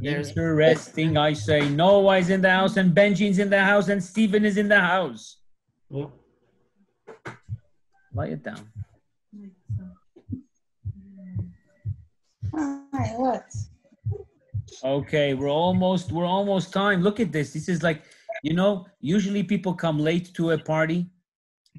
There's- Interesting. I say Noah is in the house and Benji's in the house and Stephen is in the house. Yeah. Write it down. Hi, what? Okay, we're almost we're almost time. Look at this. This is like, you know, usually people come late to a party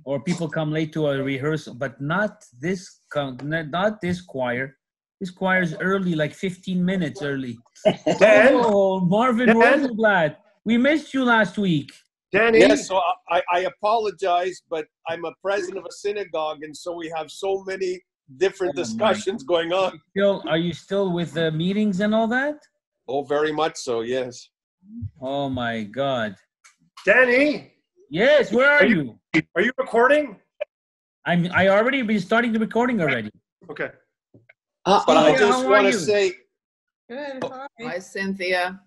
or people come late to a rehearsal, but not this not not this choir. This choir's early, like 15 minutes early. Dan, Oh, Marvin Dan? Rosenblatt. We missed you last week. Danny, Yes, so I, I apologize, but I'm a president of a synagogue, and so we have so many different Oh, discussions going on. Still, are you still with the meetings and all that? Oh, very much so, yes. Oh my God. Danny, Yes, where are Are you- you? are you recording? I'm. I already been starting the recording already. Okay. Uh, but Oh, I just want to say Good. Oh, hi. Hi, Cynthia.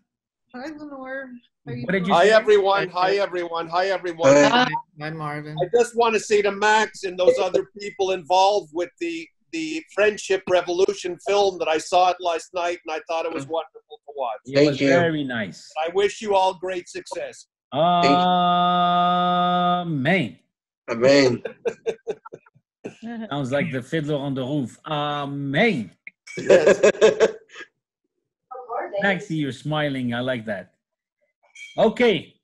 Hi, Lenore. What did you hi, say? everyone. Hi, everyone. Hi, everyone. Hi, Hi, Marvin. I just want to say to Max and those other people involved with the the Friendship Revolution film that I saw it last night, and I thought it was mm. wonderful to watch. It Thank was you. very nice. I wish you all great success. Amen. Amen. Sounds like the fiddler on the roof. Amen. Yes. Maxie, you're smiling. I like that. Okay,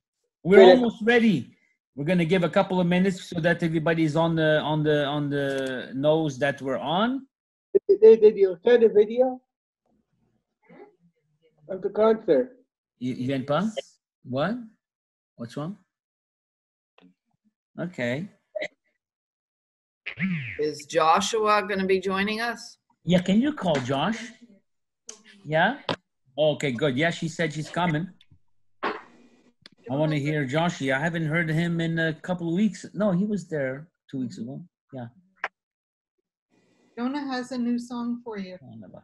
we're Great. almost ready. We're gonna give a couple of minutes so that everybody's on the on the on the knows that we're on. The you send the video of the concert. You, you viens pas? What? What's wrong? Okay. Is Joshua going to be joining us? Yeah, can you call Josh? Yeah? Okay, good. Yeah, she said she's coming. I want to hear Joshy. I haven't heard him in a couple of weeks. No, he was there two weeks ago. Yeah. Jonah has a new song for you. Oh.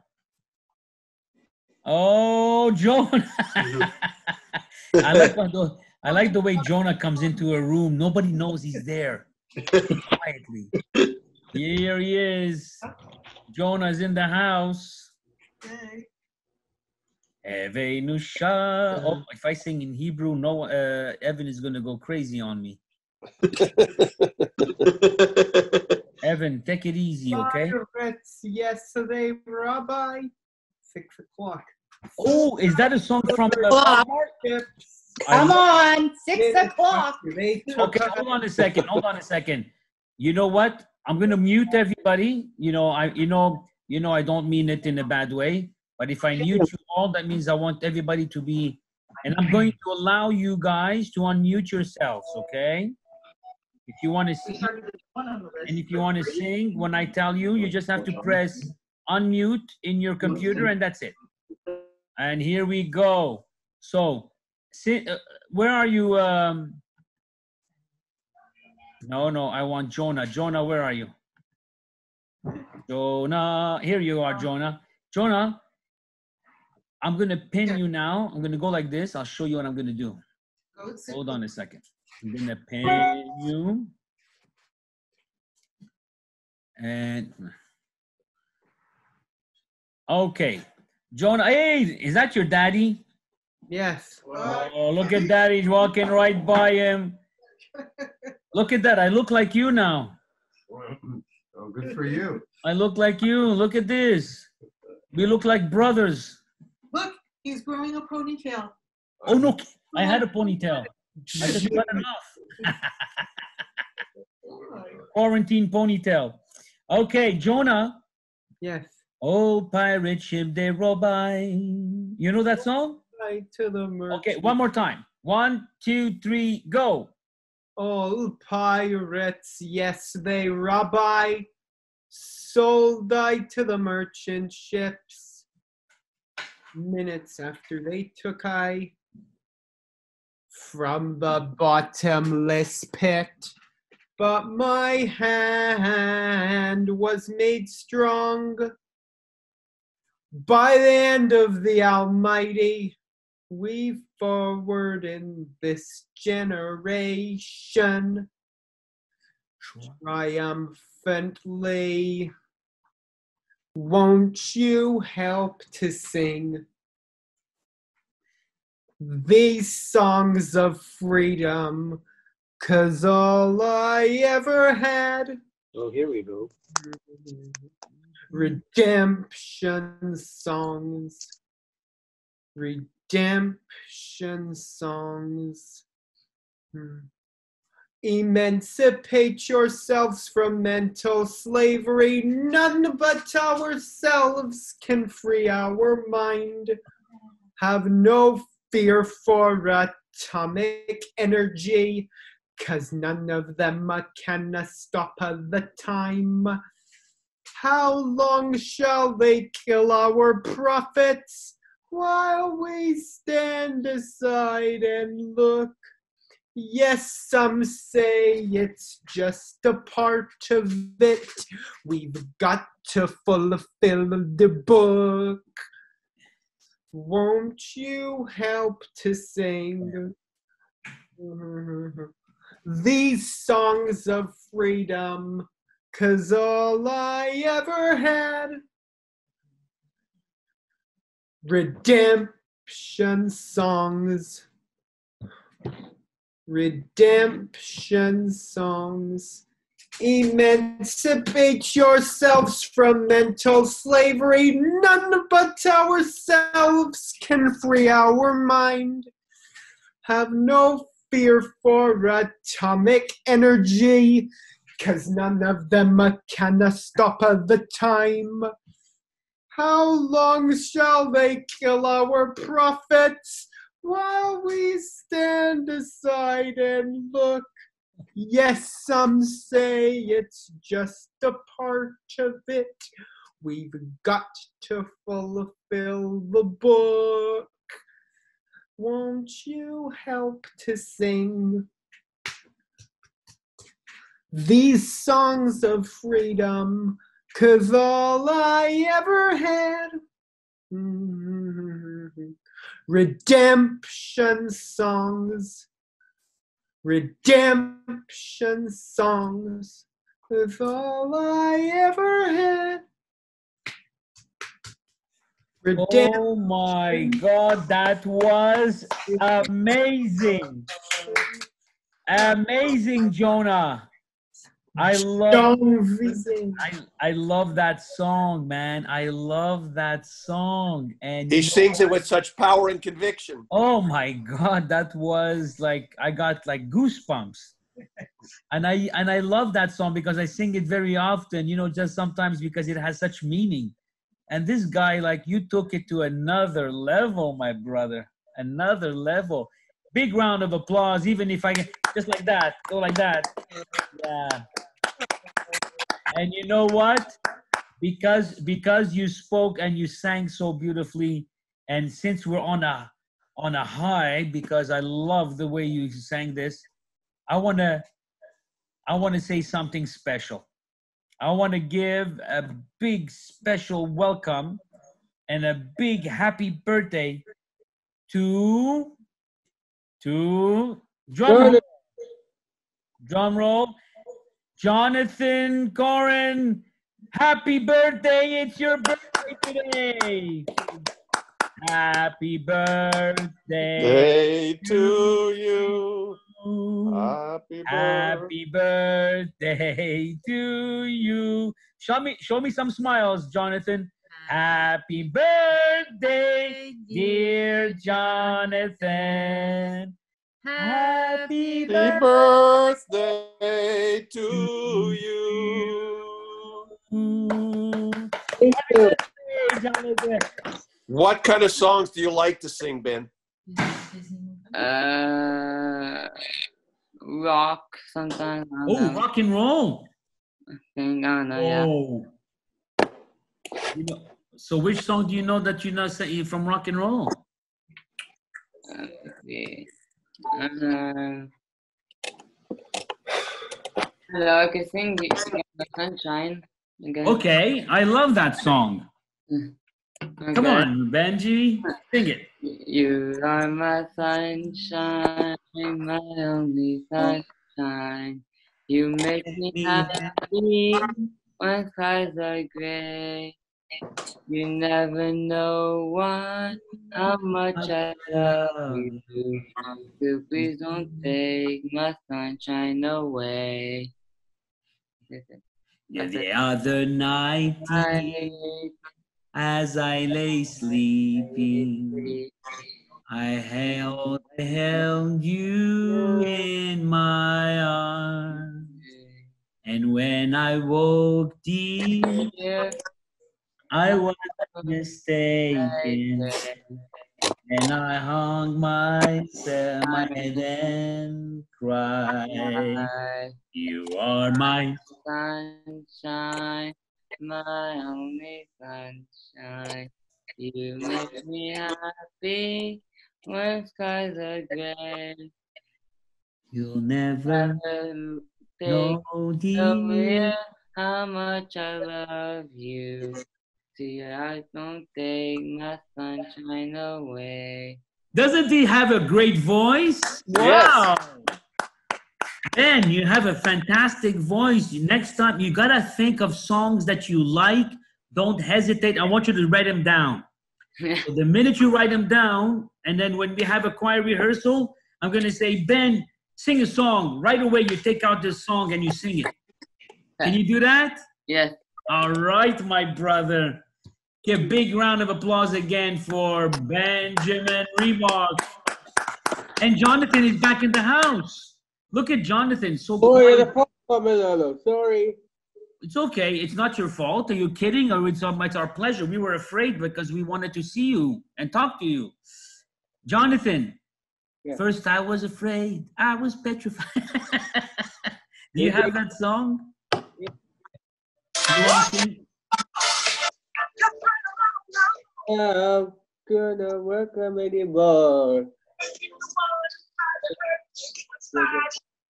Oh, Jonah. I like the, I like the way Jonah comes into a room. Nobody knows he's there. Quietly. Here he is. Jonah's in the house. Hey. Eve Oh, if I sing in Hebrew, no, uh, Evan is gonna go crazy on me. Evan, take it easy, okay? Pirates yesterday, Rabbi. Six o'clock. Oh, is that a song from? the? Clock. Chips. Come on, six o'clock. after They took Okay, hold on a second. Hold on a second. You know what? I'm gonna mute everybody. You know, I, you know, you know, I don't mean it in a bad way. But if I mute you all, that means I want everybody to be, and I'm going to allow you guys to unmute yourselves. Okay? If you want to sing, and if you want to sing, when I tell you, you just have to press unmute in your computer, and that's it. And here we go. So, si- uh, where are you? Um, no, no, I want Jonah. Jonah, where are you? Jonah, here you are, Jonah. Jonah, I'm gonna pin you now. I'm gonna go like this. I'll show you what I'm gonna do. Go Hold on a second. I'm gonna pin you. And okay, Jonah. Hey, is that your daddy? Yes. Oh, look at daddy walking right by him. Look at that. I look like you now. Oh, good for you. I look like you. Look at this. We look like brothers. Look, he's growing a ponytail. Oh no, I had a ponytail. I just cut it off. Quarantine ponytail. Okay, Jonah. Yes. Oh, pirate ship they roll by. You know that song? Right to the merchant. Okay, one more time. One, two, three, go. All pirates, yes, they rabbi, sold I to the merchant ships. Minutes after they took I from the bottomless pit. But my hand was made strong by the hand of the Almighty we forward in this generation triumphantly. Won't you help to sing these songs of freedom, cause all I ever had. Oh, here we go. Redemption songs. Redemption songs. Hmm. Emancipate yourselves from mental slavery. None but ourselves can free our mind. Have no fear for atomic energy, cause none of them can stop the time. How long shall they kill our prophets while we stand aside and look? Yes, some say it's just a part of it. We've got to fulfill the book. Won't you help to sing these songs of freedom? Cause all I ever had redemption songs. Redemption songs. Emancipate yourselves from mental slavery. None but ourselves can free our mind. Have no fear for atomic energy, cause none of them can stop the time. How long shall they kill our prophets while we stand aside and look? Yes, some say it's just a part of it. We've got to fulfill the book. Won't you help to sing these songs of freedom? Cause all I ever had. Mm-hmm, redemption songs. Redemption songs. Cause all I ever had. Redemption. Oh my God, that was amazing. Amazing, Jonah. I love I, I love that song, man. I love that song. And He you know sings it with such power and conviction. Oh my god, that was like I got like goosebumps. And I and I love that song because I sing it very often, you know, just sometimes because it has such meaning. And this guy like you took it to another level, my brother. Another level. Big round of applause even if I can just like that, go like that. Yeah. And you know what? Because because you spoke and you sang so beautifully and since we're on a on a high because I love the way you sang this. I want to I want to say something special. I want to give a big special welcome and a big happy birthday to to roll, drum roll Jonathan Corin. Happy birthday. It's your birthday today. Happy birthday. Day to you. Happy birthday. Happy birthday to you. Show me, show me some smiles, Jonathan. Happy birthday, dear Jonathan. Happy Happy birthday. birthday to you. Jonathan. What kind of songs do you like to sing, Ben? Uh, rock sometimes. Oh, rock and roll. Think, I don't know, yeah. Oh. You know, so which song do you know that you know say- from rock and roll? Uh, let's Uh, hello, I can sing the, sunshine. Again. Okay, I love that song. Come on, Benji, sing it. You are my sunshine, my only sunshine. You make me happy when skies are gray. You never know what, how much I love you. So please don't take my sunshine away. Yeah, the other night, as I lay sleeping, I held, held you in my arms. And when I woke deep, I was mistaken. And I hung myself my head and cried. You are my sunshine, my only sunshine. You make me happy when skies are gray. You'll never know, dear. how much I love you. See, I don't take my sunshine away. Doesn't he have a great voice? Wow. Ben, you have a fantastic voice. Next time, you gotta think of songs that you like. Don't hesitate. I want you to write them down. So the minute you write them down, and then when we have a choir rehearsal, I'm gonna say, Ben, sing a song. Right away, you take out this song and you sing it. Can you do that? yes, All right, my brother. Give a big round of applause again for Benjamin Remark. And Jonathan is back in the house. Look at Jonathan. So Sorry, the phone. Sorry. it's okay. It's not your fault. Are you kidding? Or it's, our- it's our pleasure. We were afraid because we wanted to see you and talk to you. Jonathan, Yeah. first I was afraid. I was petrified. Do you have that song? I'm gonna work on anymore.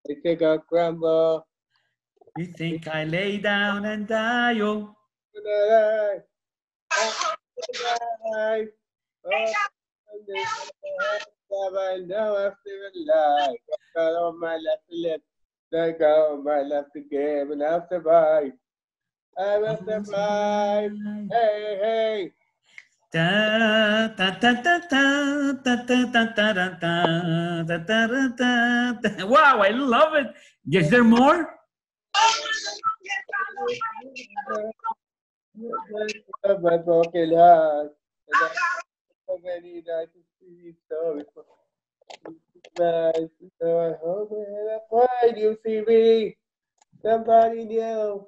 I think I'll crumble. You think I lay down and die? Oh, I know I feel alive. I got on my left lip, I got my left again, and I'll. I will survive. Hey, hey. Da, da, da, da, da, da, da, da, da, da, da, da, da. Wow, I love it. Is there more? Somebody new.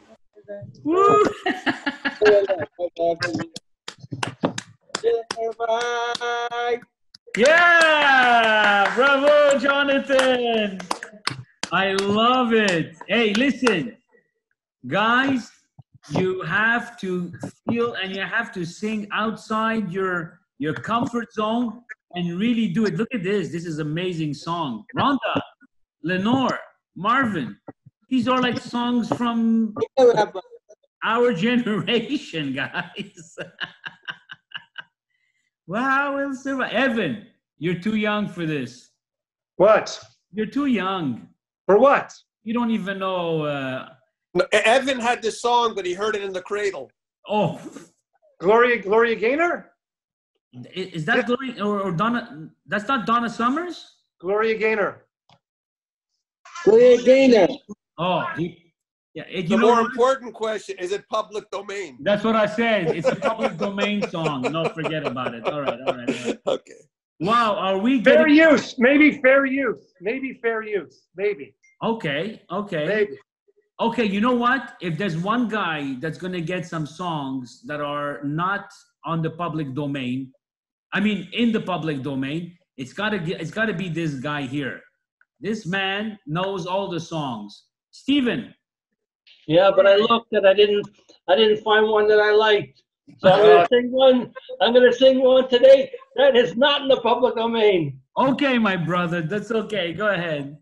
Yeah! Bravo, Jonathan. I love it. Hey, listen, guys, you have to feel and you have to sing outside your your comfort zone and really do it. Look at this. This is amazing song. Rhonda, Lenore, Marvin. These are like songs from our generation, guys. wow, we'll survive. Evan, you're too young for this. What? You're too young. For what? You don't even know. Uh, No, Evan had this song, but he heard it in the cradle. oh, Gloria Gloria Gaynor? is that Gloria or, or Donna? That's not Donna Summers. Gloria Gaynor. Clear Gainer. Oh, he- yeah. it- The know more important question is it public domain? That's what I said. It's a public domain song. No, forget about it. All right, all right. All right. Okay. Wow, are we Fair use. Maybe fair use. Maybe fair use. Maybe. Okay, okay. Maybe. Okay, you know what? If there's one guy that's gonna get some songs that are not on the public domain, I mean in the public domain, it's gotta it's gotta be this guy here. This man knows all the songs. Steven, Yeah, but I looked and I didn't, I didn't find one that I liked. So I'm gonna uh-huh. sing one. I'm gonna sing one today that is not in the public domain. Okay, my brother, that's okay. Go ahead.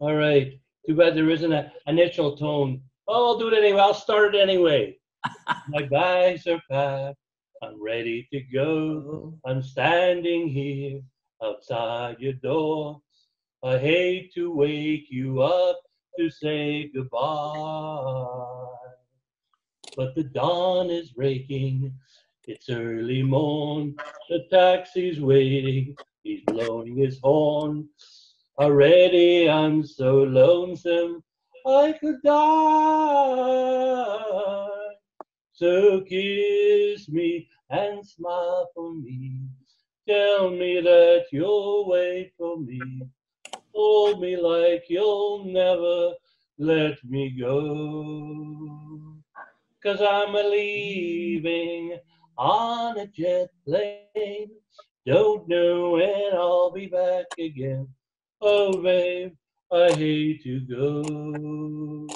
All right. Too bad there isn't an initial tone. Oh, I'll do it anyway. I'll start it anyway. My bags are packed. I'm ready to go. I'm standing here outside your door. I hate to wake you up to say goodbye. But the dawn is breaking. It's early morn. The taxi's waiting. He's blowing his horn. Already I'm so lonesome. I could die. So kiss me and smile for me. Tell me that you'll wait for me. Hold me like you'll never let me go. Cause I'm leaving on a jet plane. Don't know when I'll be back again. Oh, babe, I hate to go.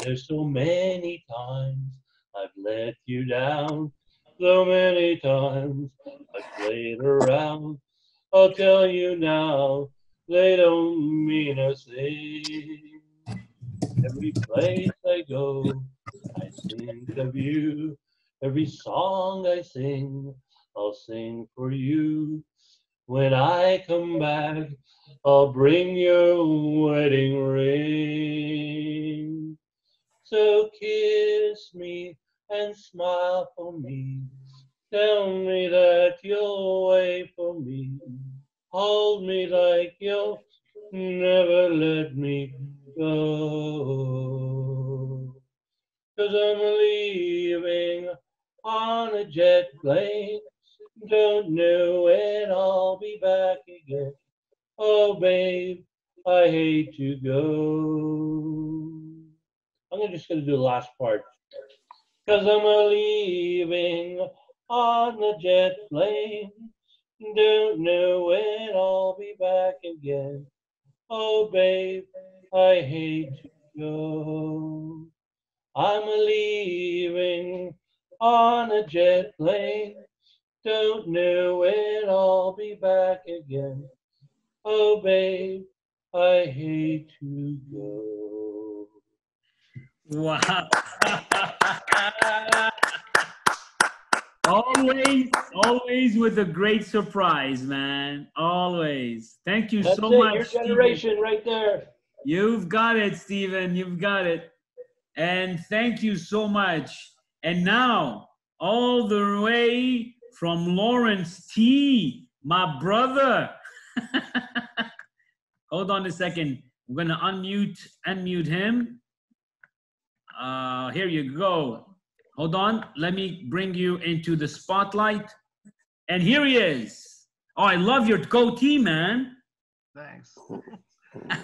There's so many times I've let you down. So many times I've played around. I'll tell you now, they don't mean a thing. Every place I go, I think of you. Every song I sing, I'll sing for you. When I come back, I'll bring your wedding ring. So kiss me and smile for me. Tell me that you'll wait for me. Hold me like you'll never let me go. Cause I'm leaving on a jet plane. Don't know when I'll be back again. Oh, babe, I hate to go. I'm just gonna do the last part. Cause I'm leaving on a jet plane. Don't know when I'll be back again. Oh, babe, I hate to go. I'm leaving on a jet plane. Don't know when I'll be back again. Oh, babe, I hate to go. Wow. always, always with a great surprise, man. Always. Thank you That's so it, much. your generation right there. You've got it, Stephen. You've got it. And thank you so much. And now, all the way from Lawrence T, my brother. Hold on a second. I'm going to unmute, unmute him. Uh, here you go. Hold on. Let me bring you into the spotlight. And here he is. Oh, I love your goatee, man. Thanks.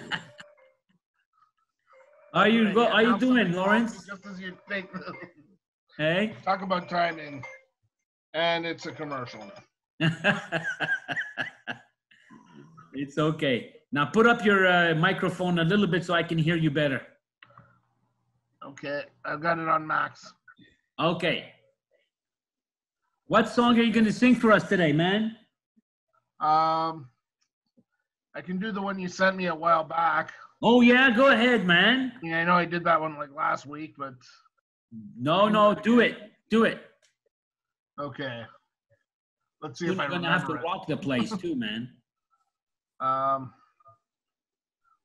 are you go? How you doing, Lawrence? Just as you think. Hey. Talk about timing. And it's a commercial. it's okay. Now put up your uh, microphone a little bit so I can hear you better. Okay, I've got it on max. Okay. What song are you going to sing for us today, man? Um, I can do the one you sent me a while back. Oh yeah, go ahead, man. Yeah, I know I did that one like last week, but No, no, do it, do it. okay. Let's see You're if I gonna have to remember it. rock the place too, man. Um,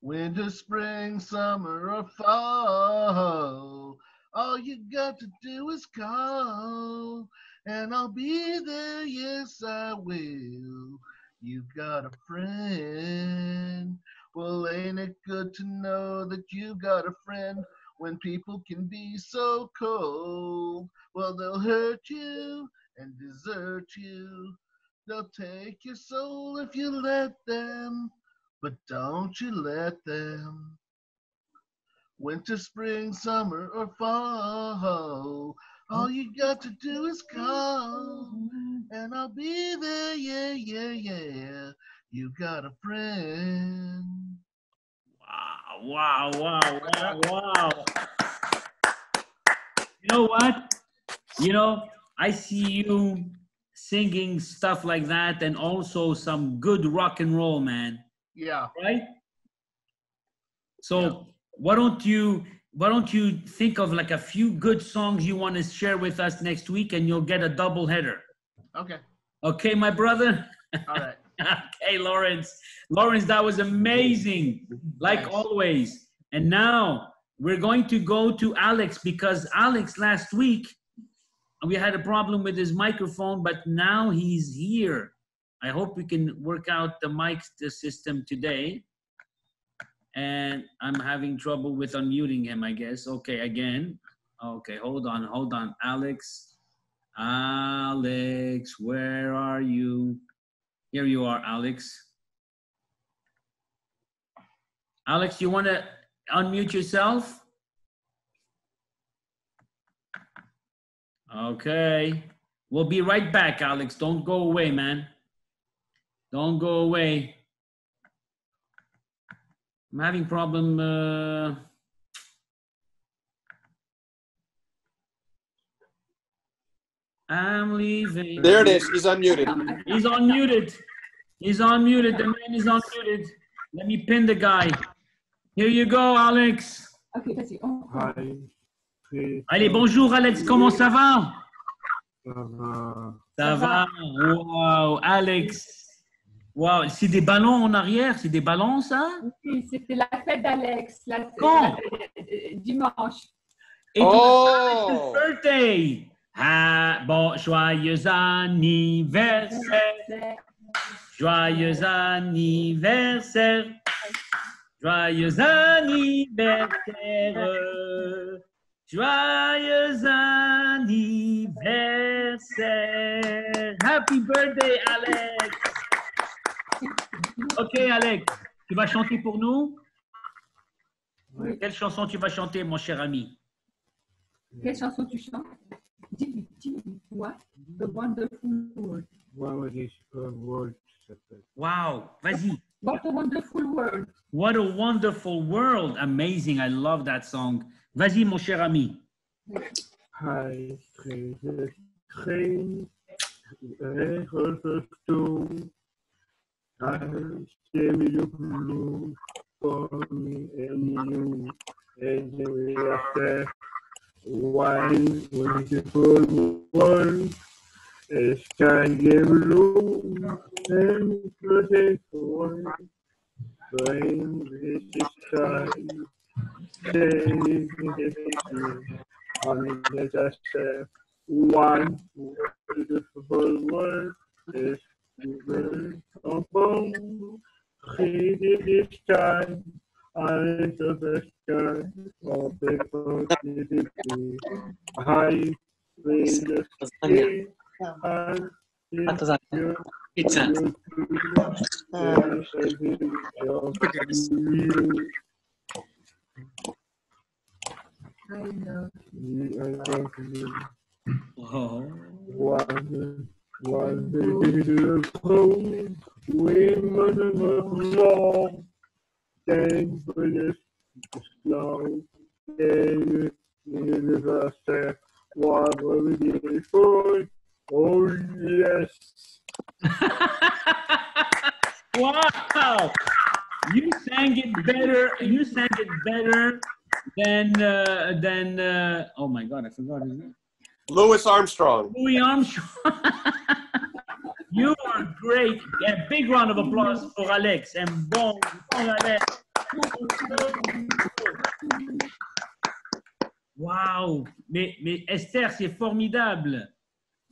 winter, spring, summer, or fall. All you got to do is call, and I'll be there. Yes, I will. You got a friend. Well, ain't it good to know that you got a friend when people can be so cold? Well, they'll hurt you and desert you. They'll take your soul if you let them, but don't you let them. Winter, spring, summer, or fall. All you got to do is call, and I'll be there. Yeah, yeah, yeah. You got a friend. Wow, wow, wow, wow, wow. You know what? you know, I see you singing stuff like that and also some good rock and roll, man. Yeah. Right? So why don't you why don't you think of like a few good songs you want to share with us next week and you'll get a double header. Okay. Okay, my brother? All right. okay, Lawrence. Lawrence, that was amazing, like Thanks. always. And now we're going to go to Alex because Alex last week we had a problem with his microphone, but now he's here. I hope we can work out the mic the system today. And I'm having trouble with unmuting him, I guess. Okay, again. Okay, hold on, hold on. Alex. Alex, where are you? Here you are, Alex. Alex, you want to unmute yourself? Okay. We'll be right back, Alex. Don't go away, man. Don't go away. I'm having problem. Uh... I'm leaving. There it is. He's unmuted. He's unmuted. He's unmuted. The man is unmuted. Let me pin the guy. Here you go, Alex. Ok, vas-y. on- Hi. Allez, bonjour, Alex. Comment ça va? Ça va. Ça va. Wow, Alex. Wow, c'est des ballons en arrière. C'est des ballons, ça? Oui, c'était la fête d'Alex, la fête- Quand? euh, dimanche. Et Oh! birthday. Ah, bon, joyeux anniversaire. Joyeux anniversaire. Joyeux anniversaire. Joyeux anniversaire. Happy birthday, Alex. Ok, Alex, tu vas chanter pour nous? Quelle chanson tu vas chanter, mon cher ami? Quelle chanson tu chantes? What? The Wonderful World. Wonderful World. Wow, vas-y. What a Wonderful World. What a wonderful world. Amazing. I love that song. Vas-y, mon cher ami. Geen regels toe. Hij stemde de bloed voor me en you. En je weer zegt, why wonderful world is sky blue and protect world. Blame this sky. Say on the just uh, one wonderful word is given upon the sky. I the sky of the possibility. I will see and you. Pizza. I love Oh. One, one beautiful women of law. Thank for this snow. David, universe, what will be for? Oh, yes. wow. You sang it better. You sang it better than uh, than uh, oh my god, I forgot his name. Louis Armstrong. Louis Armstrong. you are great. A big round of applause for Alex. And bon, bon Alex. Wow. Mais, mais Esther, c'est formidable.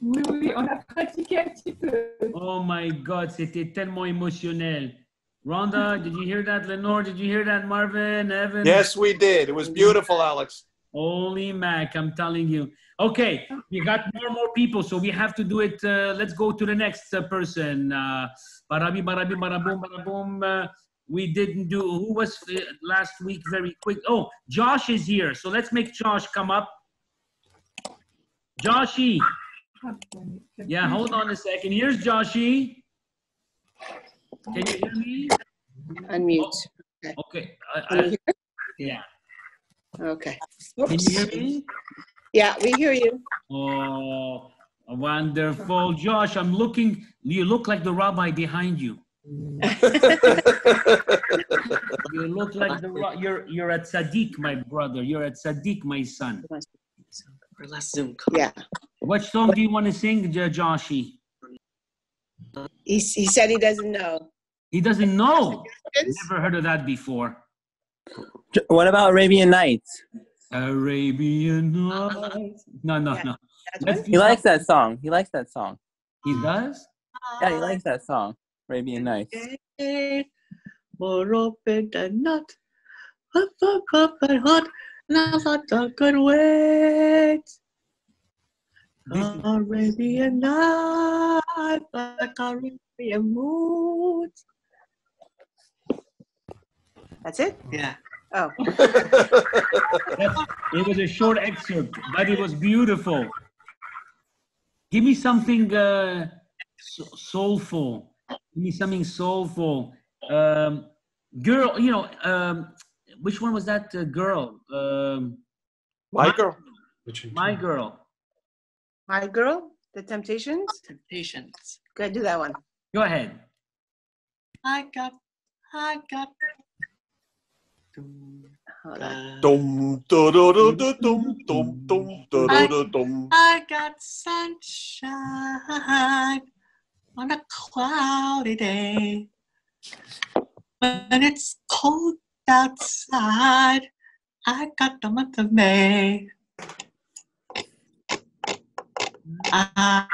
Oui, oui, on a pratiqué un petit peu. Oh my God, c'était tellement émotionnel. Rhonda, did you hear that? Lenore, did you hear that? Marvin, Evan? Yes, we did. It was beautiful, Alex. Holy Mac, I'm telling you. Okay, we got more and more people, so we have to do it. Uh, let's go to the next uh, person. Uh, barabi, barabi, baraboom, baraboom. Uh, we didn't do, who was uh, last week very quick? Oh, Josh is here. So let's make Josh come up. Joshy. Yeah, hold on a second. Here's Joshy. Can you hear me? Unmute. Okay. I- I- yeah. Okay. Can you hear me? Yeah, we hear you. Oh, wonderful. Josh, I'm looking, you look like the rabbi behind you. You look like the, ra- you're, you're a tzadik, my brother. You're a tzadik, my son. Or less Zoom call. Yeah. What song do you want to sing, J- Joshy? He, he said he doesn't know. He doesn't know. Never heard of that before. What about Arabian Nights? Arabian Nights. No, no, no. Let's do He likes that song. He likes that song. He does? Yeah, he likes that song. Arabian Nights. More open than not. Up, up, up, and hot. Now I could wait. Arabian night, like Arabian mood. That's it? Oh. Yeah. Oh. It was a short excerpt, but it was beautiful. Give me something uh, so- soulful. Give me something soulful. Um, girl, you know, um, which one was that uh, girl? Um, My girl. My girl. My girl, the Temptations? Temptations. Go ahead, do that one. Go ahead. I got, I got. Dum, dum, dum, dum, da, dum. I got sunshine on a cloudy day. When it's cold outside, I got the month of May. I,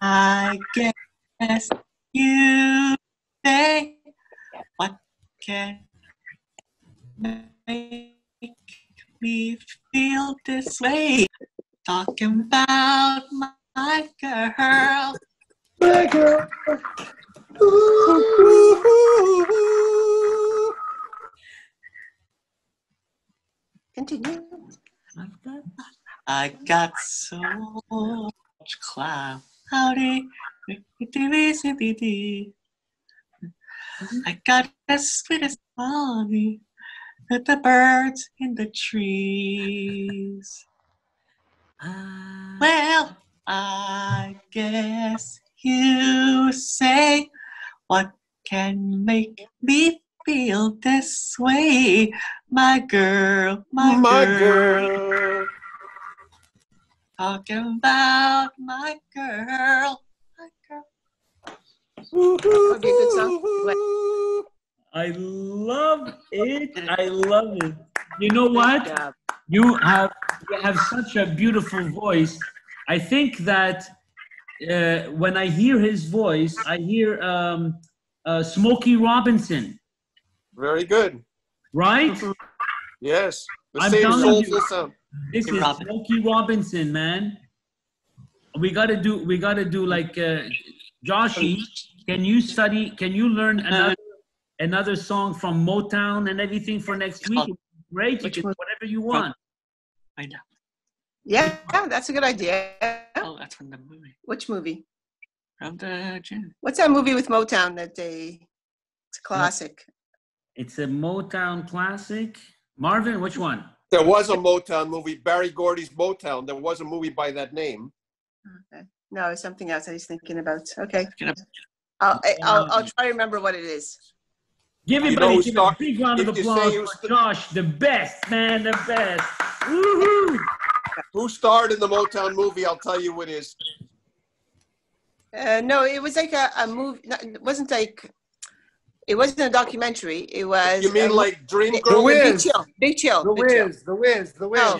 I guess you say what can make me feel this way. Talking about my, my girl. My girl. Continue. I got so much cloudy. I got the sweetest honey with the birds in the trees. Ah. Well, I guess you say what can make me feel this way, my girl, my, My girl. girl. Talking about my girl, my girl. Would be a good song. I love it. I love it. You know what? You have you have such a beautiful voice. I think that uh, when I hear his voice, I hear um, uh, Smokey Robinson, Very good. right? Yes. The I'm same telling soulful you. sound. This is Smokey Robinson, man. We gotta do. We gotta do like uh, Joshy. Can you study? Can you learn another another song from Motown and everything for next week? Great, you can whatever you want. I know. Yeah, yeah, that's a good idea. Oh, that's from the movie. Which movie? From the June. What's that movie with Motown that they? It's a classic. It's a Motown classic. Marvin, which one? There was a Motown movie, Berry Gordy's Motown. There was a movie by that name. Okay. No, it's something else I was thinking about. Okay. I'll, I'll, I'll try to remember what it is. Give You everybody know, give Stock- a big round of if you say applause it was Josh, the best man, the best. Woohoo! Who starred in the Motown movie? I'll tell you who it is. Uh, no, it was like a, a movie. no, It wasn't like. It wasn't a documentary. It was. You mean a- like Dream Big- Girl? Big Chill. Big Chill. The Big Chill. The Wiz, The Wiz.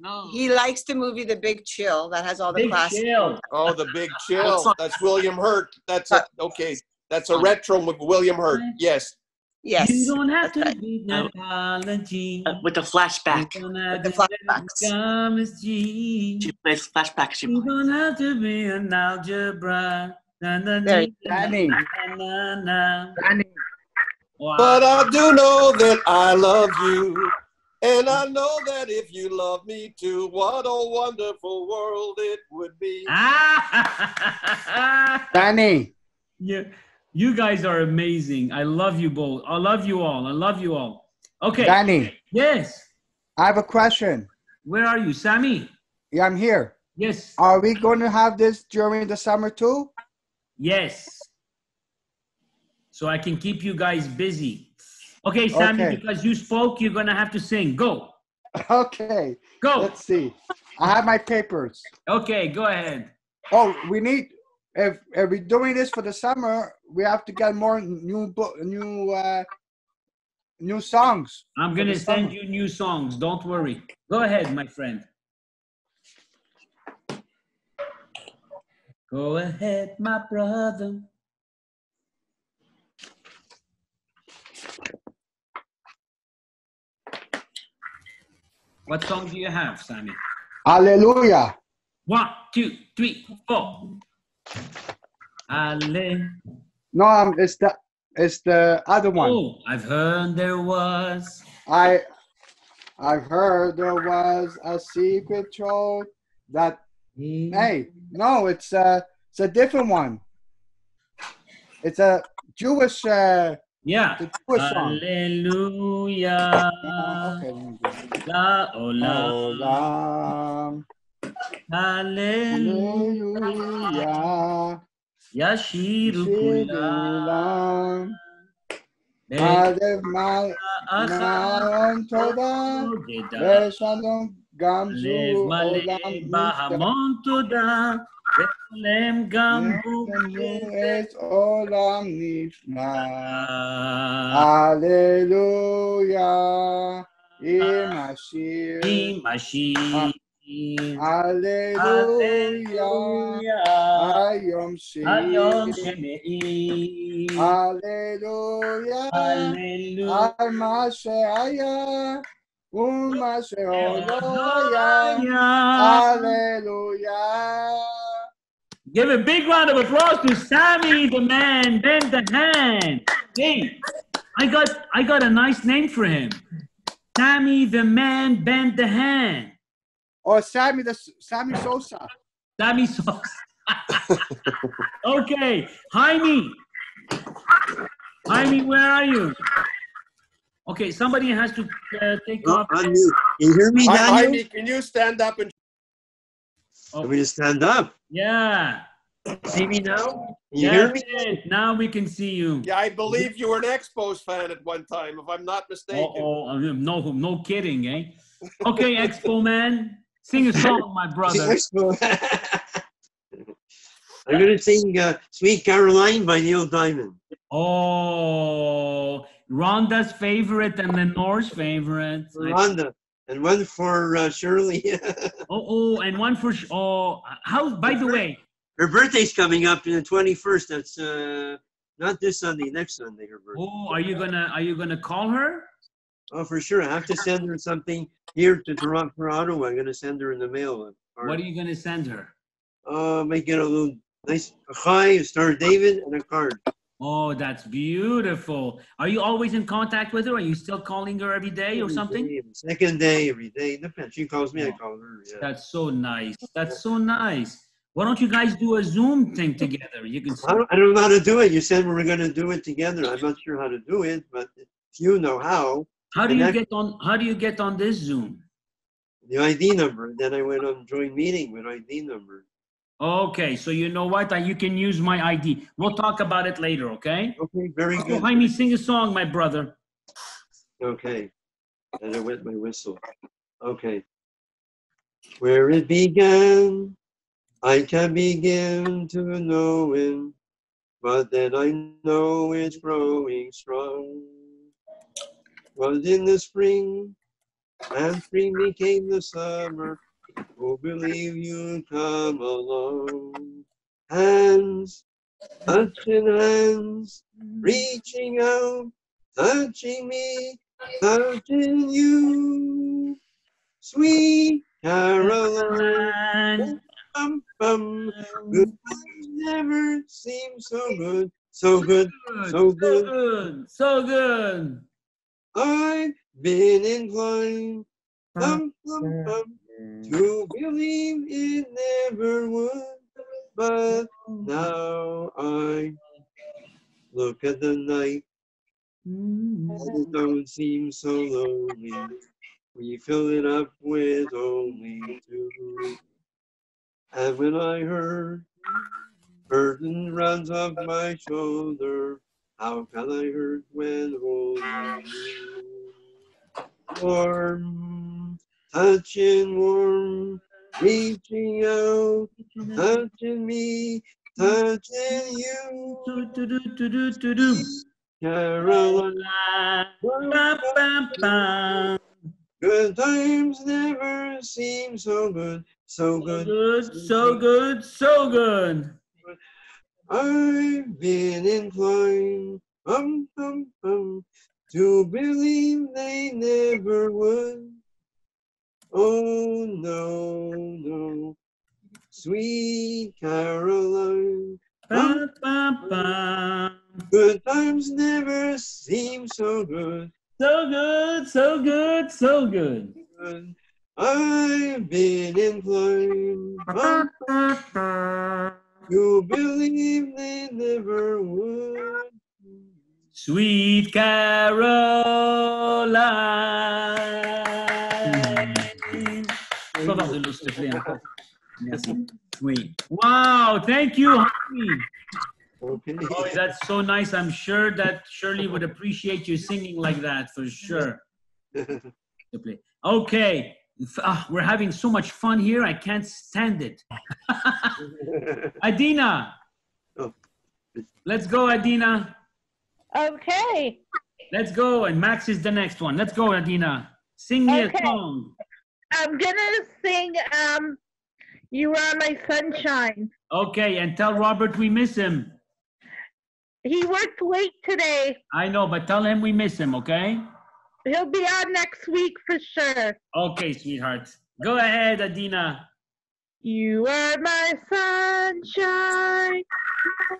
No. He likes the movie The Big Chill that has all the Big classic. Chill. Oh, the Big Chill. That's William Hurt. That's a, okay. That's a retro with William Hurt. Yes. Yes. You don't have to be an apology. with the flashback. You the to flashbacks. become a G. She plays flashback. She You don't have to be an algebra. Na, na, There na, you na, Danny. na, na, na. Wow. But I do know that I love you. And I know that if you love me too, what a wonderful world it would be. Ah! Danny, Yeah, you guys are amazing. I love you both. I love you all. I love you all. Okay. Danny, Yes. I have a question. Where are you, Sammy? Yeah, I'm here. Yes. Are we going to have this during the summer too? Yes. So I can keep you guys busy. Okay, Sammy, Okay. because you spoke, you're gonna have to sing. Go. Okay. Go. Let's see. I have my papers. Okay, go ahead. Oh, we need if if we're doing this for the summer, we have to get more new book, new uh, new songs. I'm gonna send summer. you new songs. Don't worry. Go ahead, my friend. Go ahead, my brother. What song do you have, Sammy? Hallelujah. One, two, three, four. Ale. No, um, it's the it's the other one. Oh, I've heard there was. I I've heard there was a secret show that hey no it's a it's a different one. It's a Jewish uh Yeah. the Jewish song. Hallelujah. La olam. Hallelujah. Yashiru kulam. Alev mal malon toda ושלום גם זו לב עולם מלא בה המון תודה, ושלם גם הוא את עולם נפלא. אה. הללויה עם השיר. עם השיר. Alleluia. Ayom Sheme'im. Alleluia. Alleluia. Al Mashiach. Uma Hallelujah. Give a big round of applause to Sammy the man, bend the hand. Hey, I got I got a nice name for him. Sammy the man, bend the hand. Or Sammy the Sammy Sosa. Sammy Sosa. okay, Jaime. Jaime, where are you? Okay, somebody has to uh, take off. Can you hear me, Hi- Daniel? Jaime, can you stand up and Want me to stand up? Yeah. See me now? Can you hear me? That's it. Now we can see you. Yeah, I believe you were an Expos fan at one time, if I'm not mistaken. Oh, no, no kidding, eh? Okay, Expo man, sing a song, my brother. I'm going to sing uh, Sweet Caroline by Neil Diamond. Oh, Rhonda's favorite and Lenore's favorite. Rhonda. And one for uh, Shirley. Oh, oh, and one for oh. How? By the way, Her birthday's coming up in the 21st. That's uh, not this Sunday, next Sunday, her birthday. oh, are you gonna are you gonna call her? Oh, for sure. I have to send her something here to Toronto. Ottawa. I'm going to send her in the mail. What are you gonna send her? Uh, make it a little nice a hi, a Star David, and a card. Oh, that's beautiful. Are you always in contact with her? Are you still calling her every day or Every something? day, second day, every day. Depends. She calls me, I call her. Yeah. That's so nice. That's so nice. Why don't you guys do a Zoom thing together? You can. I don't, I don't know how to do it. You said we were going to do it together. I'm not sure how to do it, but if you know how, How do you connect get on? How do you get on this Zoom? the ID number. Then I went on join meeting with ID number. Okay, so you know what? Uh, You can use my ID. We'll talk about it later, okay? Okay, very good. Jaime, sing a song, my brother. Okay. And I wet my whistle. Okay. Where it began, I can begin to know it, but then I know it's growing strong. Was in the spring, and spring became the summer. Oh, believe you'd come along. Hands, touching hands, reaching out, touching me, touching you. Sweet Caroline. Bum, bum. Good times never seem so good, so good, so good. good, so good. I've been inclined, bum, bum, bum, to believe it never would, but now I look at the night. Mm-hmm. And it don't seem so lonely. we fill it up with only two. And when I heard burden runs off my shoulder, how can I hurt when holding you? Warm, touching warm, reaching out, touching me, touching you. Caroline, good times never seem so good, so good, Good, so good, so good. I've been inclined, um, um, um, to believe they never would. Oh no, no, sweet Caroline. um, Good times never seem so good. So good, so good, so good. I've been inclined to believe they never would. Sweet Caroline. Faut avoir de l'eau, s'il te plaît, encore. Merci. Oui. Wow, thank you, honey. Okay. Oh, that's so nice. I'm sure that Shirley would appreciate you singing like that for sure. S'il te plaît. Okay. F- ah, we're having so much fun here. I can't stand it. Adina. Let's go, Adina. Okay. Let's go. And Max is the next one. Let's go, Adina. Sing me Okay. a song. I'm gonna sing um You Are My Sunshine. Okay, and tell Robert we miss him. He worked late today. I know, but tell him we miss him, okay? He'll be on next week for sure. Okay, sweetheart. Go ahead, Adina. You are my sunshine,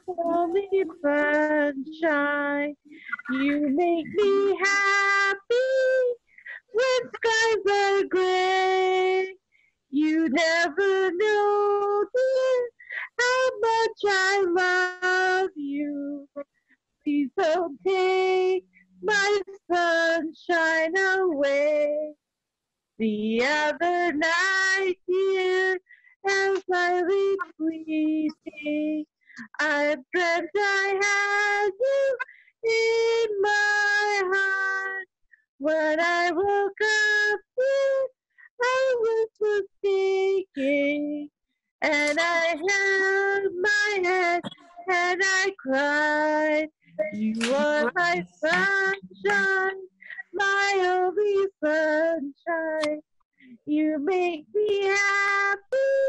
only sunshine. You make me happy when skies are gray. You never know dear, how much I love you. Please don't take my sunshine away. The other night, dear, as I lay sleeping, I dreamt I had you in my heart. When I woke up, dear, I was mistaken, and I held my head and I cried. You are my sunshine, my only sunshine. You make me happy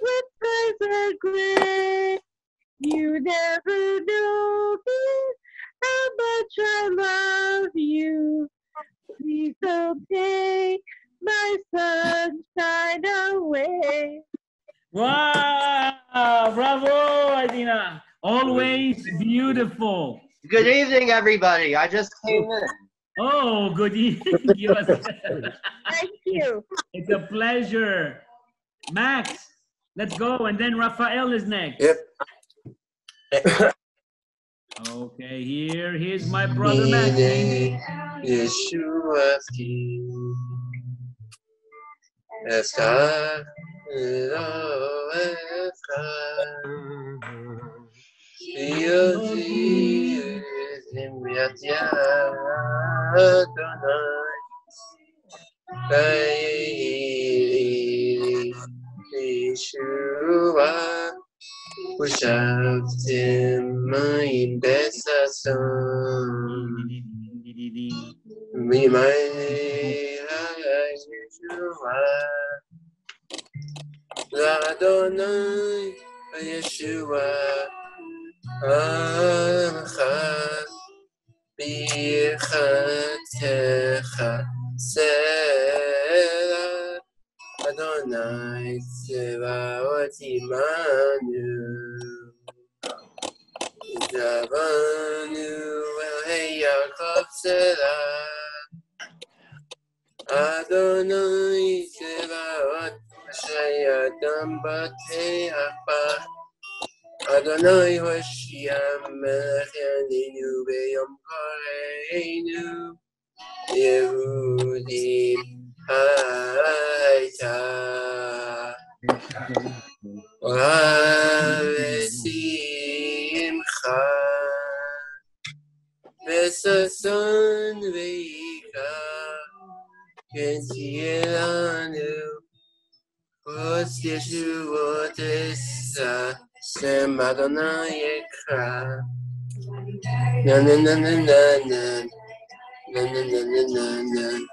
when skies are gray. You never know dear, how much I love you. Please don't take my sunshine away. Wow! Bravo, Adina. Always beautiful. Good evening, everybody. I just came in. Oh, good evening. Thank you. It's a pleasure. Max, let's go. And then Raphael is next. Yep. Okay, here, here's my brother Max beauty in tonight. Kairi Yeshua, Pushavtim mein besasam. Mimai Yeshua, Ladonai Yeshua, עמך ברכתך סלע אדוני צבאות עמנו התאבנו אל יעקב סלע אדוני צבאות שידם בטח בה אדוני Adonai Hoshiam Melech Yaneinu Beyom Koreinu Yehudim Haita Vesimcha Vesason Veika Kentielanu Kos Yeshuot Esah sembranaye kra. Na na na na na na. Na na na na na na.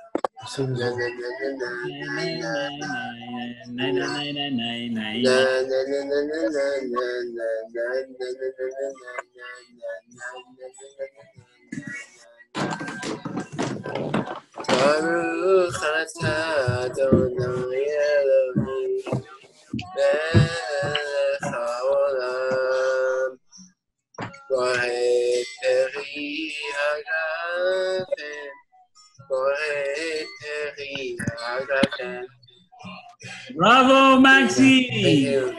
تر خطر Bravo, Maxi.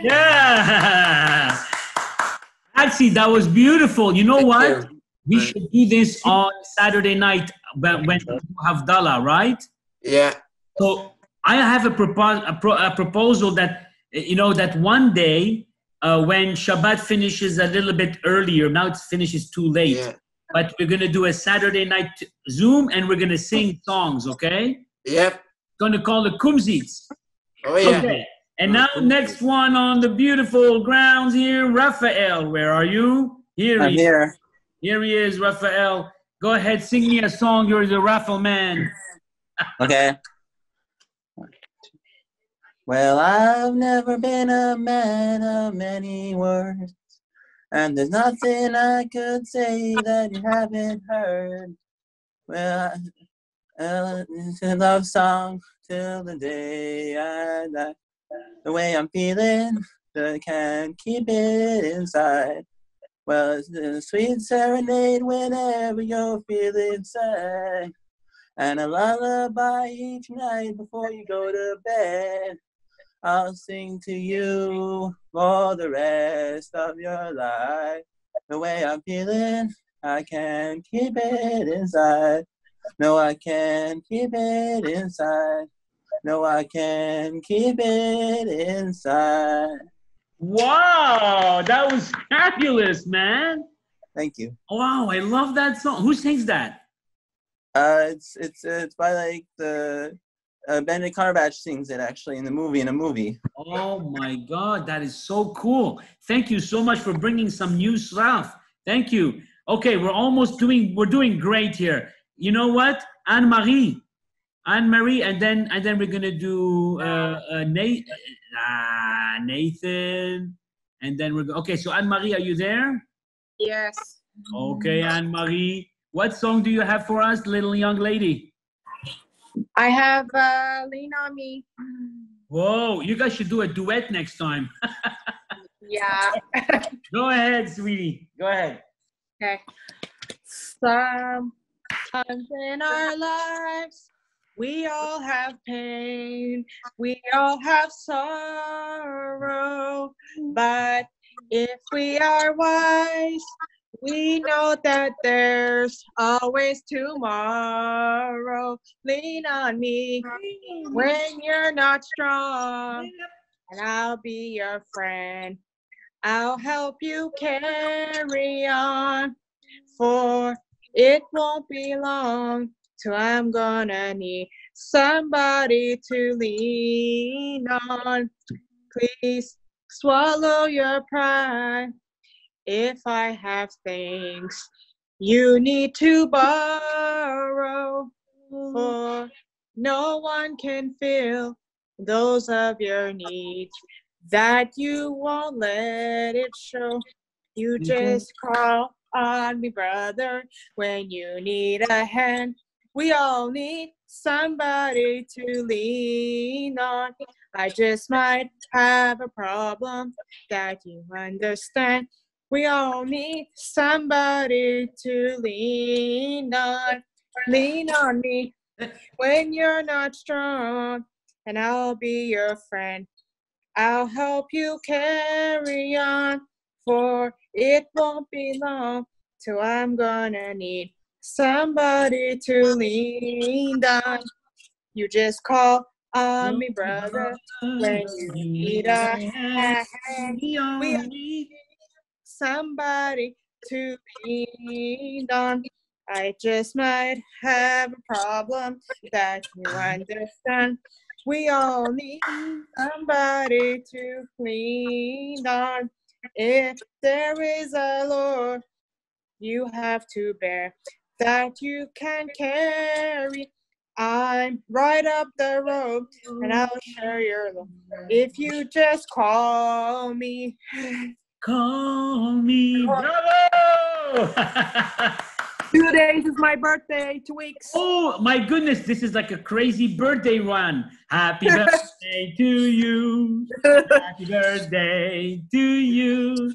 Yeah. Maxi, that was beautiful. You know what? We should do this on Saturday night when, we have Dala, right? Yeah. So I have a, propo- a, pro- a proposal that, you know, that one day uh, when Shabbat finishes a little bit earlier, now it finishes too late, Yeah. but we're going to do a Saturday night Zoom and we're going to sing songs, okay? Yep. Going to call the Kumzits. Oh, yeah. Okay. And now next one on the beautiful grounds here, Raphael. Where are you? Here I'm he here. Here he is, Raphael. Go ahead, sing me a song. You're the raffle man. Okay. Well, I've never been a man of many words, and there's nothing I could say that you haven't heard. Well, uh, it's a love song till the day I die. The way I'm feeling, but I can't keep it inside. Well, it's a sweet serenade whenever you're feeling sad. And a lullaby each night before you go to bed. I'll sing to you for the rest of your life. The way I'm feeling, I can't keep it inside. No, I can't keep it inside. No, I can't keep it inside. Wow, that was fabulous, man. Thank you. Wow, I love that song. Who sings that? Uh, it's it's it's by like the uh, Benedict Cumberbatch sings it actually in the movie in a movie. Oh my God, that is so cool. Thank you so much for bringing some new stuff. Thank you. Okay, we're almost doing, we're doing great here. You know what? Anne Marie. Anne Marie, and then and then we're gonna do uh, uh, Nathan, uh, Nathan, and then we're go- okay. So Anne Marie, are you there? Yes. Okay, Anne Marie, what song do you have for us, little young lady? I have uh, Lean on Me. Whoa, you guys should do a duet next time. Yeah. Go ahead, sweetie. Go ahead. Okay. Sometimes in our lives, we all have pain, we all have sorrow, but if we are wise, we know that there's always tomorrow. Lean on me when you're not strong, and I'll be your friend. I'll help you carry on, for it won't be long till I'm gonna need somebody to lean on. Please swallow your pride. If I have things you need to borrow, for no one can fill those of your needs that you won't let it show. You mm-hmm. just call on me, brother, when you need a hand. We all need somebody to lean on. I just might have a problem that you understand. We all need somebody to lean on. Lean on me when you're not strong, and I'll be your friend. I'll help you carry on, for it won't be long till I'm gonna need somebody to lean on. You just call on me, brother, when you need a hand. We need somebody to lean on. I just might have a problem that you understand. We all need somebody to lean on. If there is a Lord, you have to bear that you can carry. I'm right up the road and I'll share your love. If you just call me. Call me. Bravo! Two days is my birthday, two weeks. Oh my goodness, this is like a crazy birthday run. Happy birthday to you. Happy birthday to you.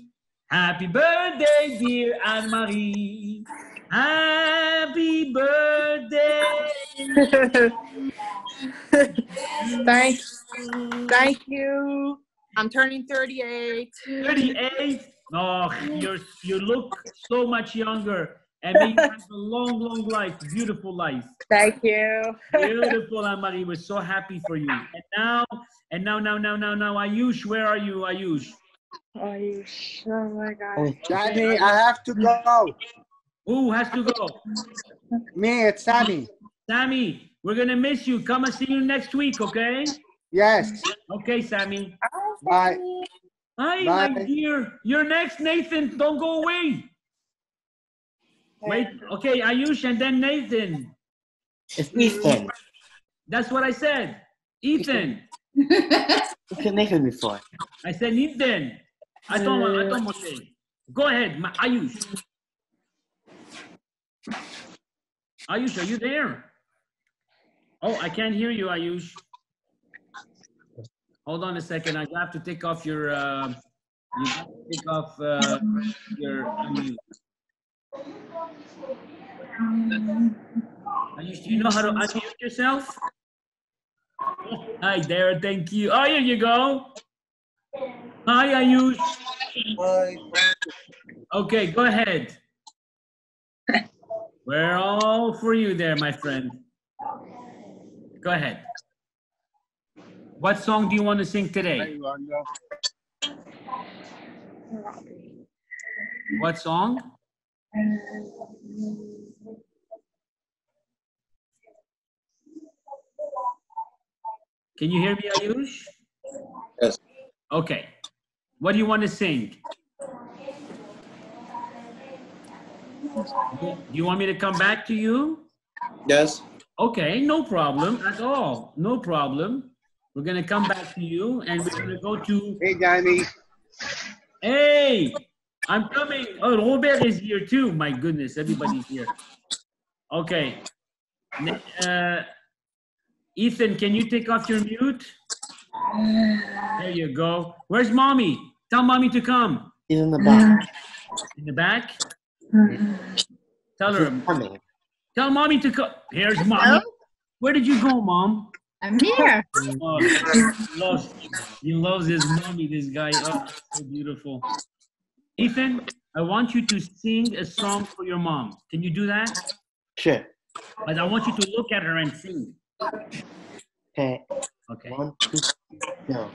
Happy birthday, dear Anne Marie. Happy birthday. Thank, you. thank you. I'm turning 38. 38. Oh, you're, you look so much younger. And may you have a long, long life, beautiful life. Thank you. Beautiful, Anne Marie. We're so happy for you. And now, and now, now, now, now, now, Ayush, where are you, Ayush? Ayush, oh my God. Oh, Danny, I have to go. Who has to go? Me, it's Sammy. Sammy, we're gonna miss you. Come and see you next week, okay? Yes. Okay, Sammy. Bye. Hi, Bye. my dear. You're next, Nathan. Don't go away. Wait. Okay, Ayush and then Nathan. It's Ethan. That's what I said. Ethan. It's Nathan before. I said Ethan. I told him, I told him, okay. Go ahead, Ma- Ayush. Ayush, are you there? Oh, I can't hear you, Ayush. Hold on a second. I have to take off your. Uh, you have to take off uh, your unmute. Ayush, do you know how to unmute yourself? Hi there, thank you. Oh, here you go. Hi, Ayush. Bye. Okay, go ahead. We're all for you there, my friend. Go ahead. What song do you want to sing today? What song? Can you hear me, Ayush? Yes. Okay. What do you want to sing? Do you want me to come back to you? Yes. Okay, no problem at all. No problem. We're gonna come back to you and we're gonna go to. Hey, Danny. Hey, I'm coming. Oh, Robert is here too. My goodness, everybody's here. Okay. Uh, Ethan, can you take off your mute? There you go. Where's mommy? Tell mommy to come. In the back. In the back? Tell her. Tell mommy to come. Here's mommy. Where did you go, mom? I'm here. Oh, he loves, he loves his mommy, this guy. Oh, so beautiful. Ethan, I want you to sing a song for your mom. Can you do that? Sure. But I want you to look at her and sing. Okay. Okay. One, two, no.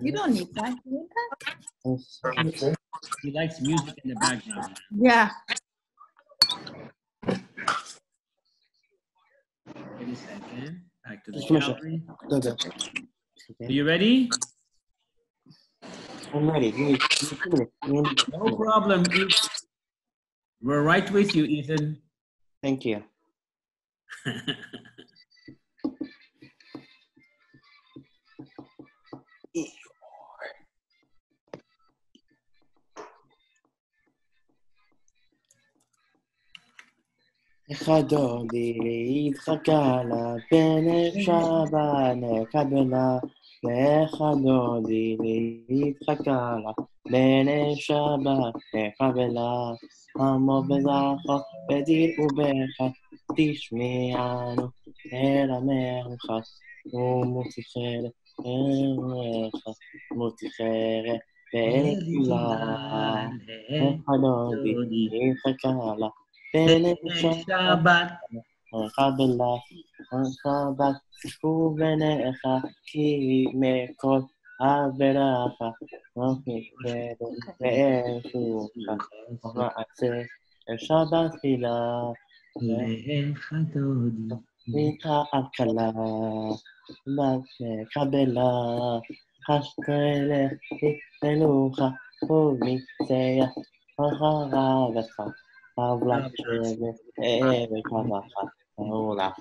You don't need that. You need that? He likes music in the background. Yeah. Wait a second. Back to the Just gallery. Go, go. Are you ready? I'm ready. Give me, give me two minutes. Give me- No problem. We're right with you, Ethan. Thank you. נכדולי יתחקה לה, בן בנט שבה נכדונה. נכדולי יתחקה לה, בנט שבה נכבלה. עמו בזכו, בדין ובכה, תשמיענו אל עמך, ומוציא חלק אליך, מוציא חרב ואל כולם. נכדולי יתחקה לה, ולשבת. ברכה כי מכל עברך, שבת תפילה. ואין חתודי. הקלה, קבלה, חשתלך, תלוכה, אחריו Habla eh, hola,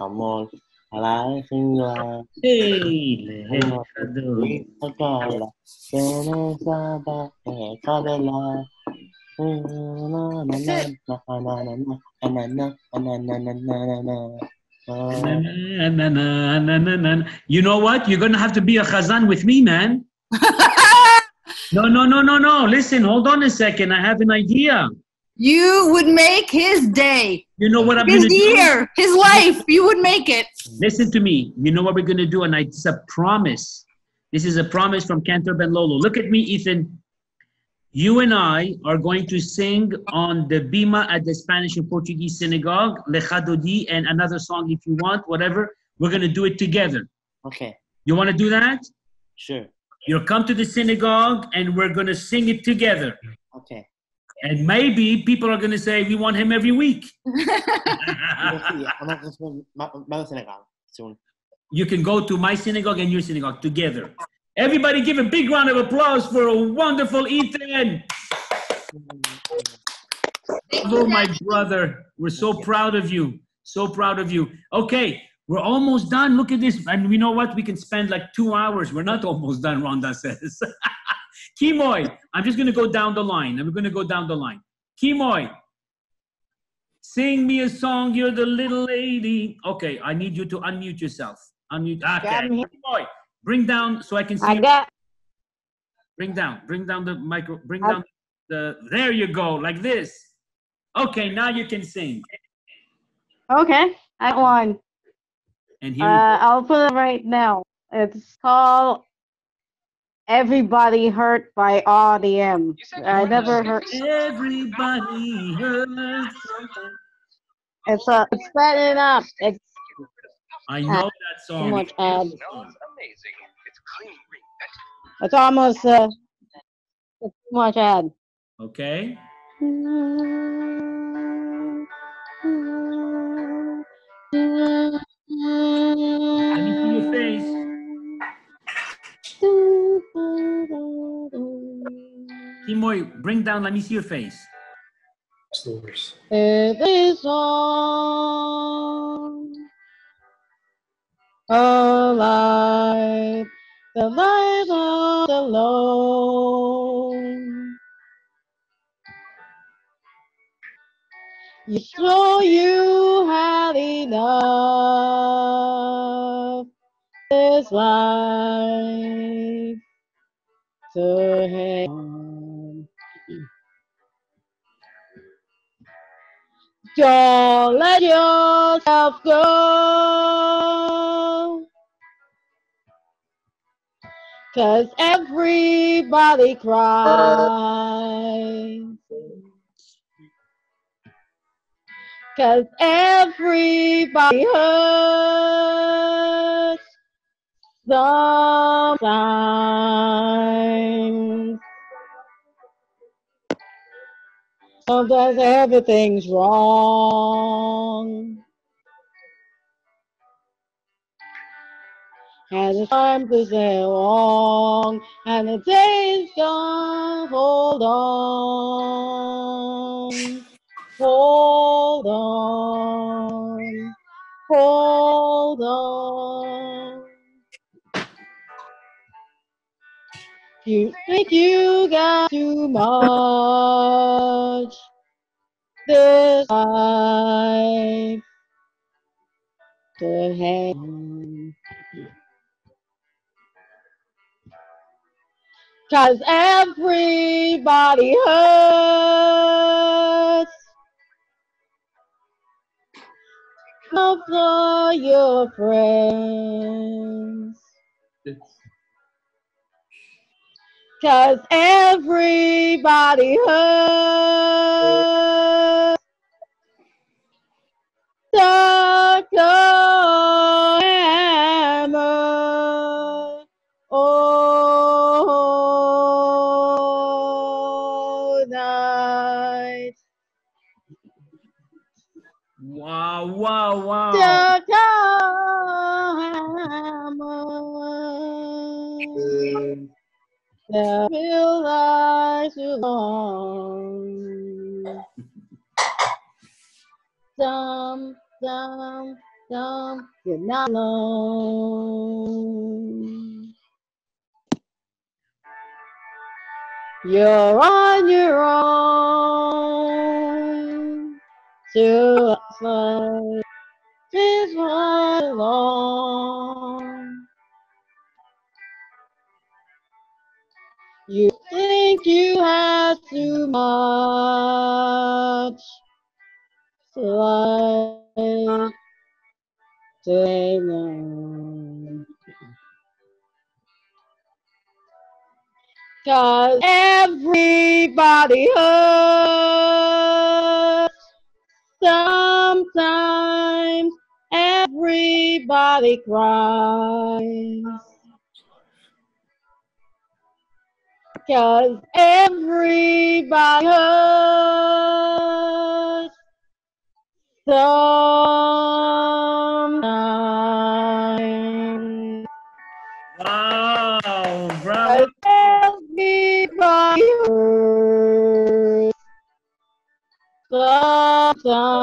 you know what? You're gonna have to be a Khazan with me, man. no, no, no, no, no. Listen, hold on a second. I have an idea. You would make his day, You know what I'm his gonna do? year, his life. You would make it. Listen to me. You know what we're gonna do, and I- it's a promise. This is a promise from Cantor Benlolo. Look at me, Ethan. You and I are going to sing on the bima at the Spanish and Portuguese synagogue, Lecha Dodi, and another song if you want, whatever. We're gonna do it together. Okay, You want to do that? sure, You'll come to the synagogue, and we're gonna sing it together. okay. And maybe people are gonna say we want him every week. Vamos a negar, soon. you can go to my synagogue and your synagogue together. Everybody give a big round of applause for a wonderful Ethan. Hello, oh, my brother. We're so proud of you. So proud of you. Okay, we're almost done. Look at this. And we know what? We can spend like two hours. We're not almost done, Rhonda says. Kimoy, I'm just going to go down the line. I'm going to go down the line. Kimoy, sing me a song. You're the little lady. Okay, I need you to unmute yourself. Unmute. Okay. Got. Kimoy, bring down so I can see. I got. Bring down. Bring down the micro. Bring down the. There you go. Like this. Okay, now you can sing. Okay, I one. And here Uh, I'll put it right now. It's called "Everybody Hurt" by RDM. I never heard. Everybody hurts. It's uh, it's setting up. It's I know that too song. much ad. It's almost uh, it's too much ad. Okay. Let me see your face. Kimoy, bring down. Let me see your face. It is on alive, the light of the Lord. You show you had enough this life to on. Don't let yourself go. Cause everybody cries. Cause everybody hurts sometimes. Sometimes everything's wrong. And the time is long, and the day's gone. Hold on, hold on, hold on. You think you got too much this life to hang. Cause everybody hurts. Love for your friends. Cause everybody hurts. Stuck Alone. Some, some, some, you're not alone. You're on your own to this one alone. You think you have too much life to know. Cause everybody hurts. Sometimes everybody cries. Cause everybody hurts sometimes. Wow, bravo. Everybody hurts sometimes.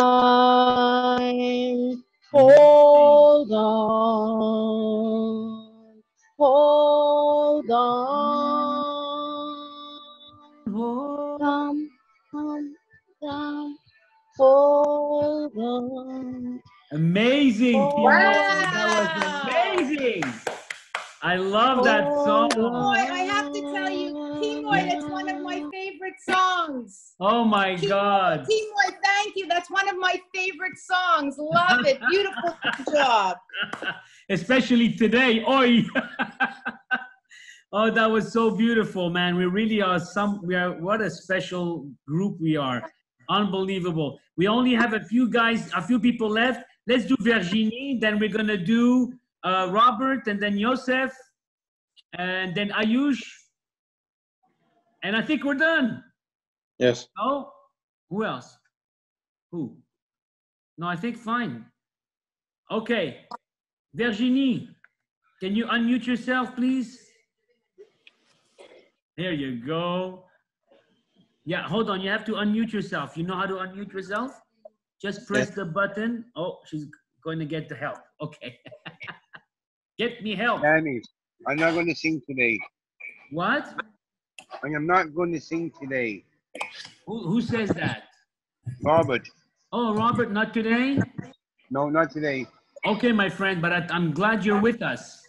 Especially today. Oi. oh, that was so beautiful, man. We really are some we are what a special group we are. Unbelievable. We only have a few guys, a few people left. Let's do Virginie, then we're gonna do uh, Robert, and then Yosef, and then Ayush. And I think we're done. Yes. Oh, who else? Who? No, I think fine. Okay. Virginie, can you unmute yourself, please? There you go. Yeah, hold on. You have to unmute yourself. You know how to unmute yourself? Just press Yes. the button. Oh, she's going to get the help. Okay. get me help. Danny, I'm not going to sing today. What? I am not going to sing today. Who, who says that? Robert. Oh, Robert, not today? No, not today. Okay, my friend, but I, I'm glad you're with us.